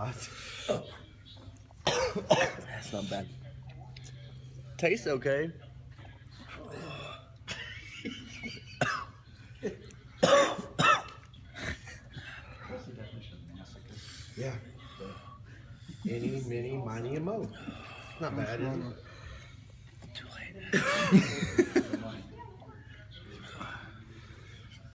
hot. That's not bad. Tastes okay. Yeah. Any, mini, miny, and mo. Not bad.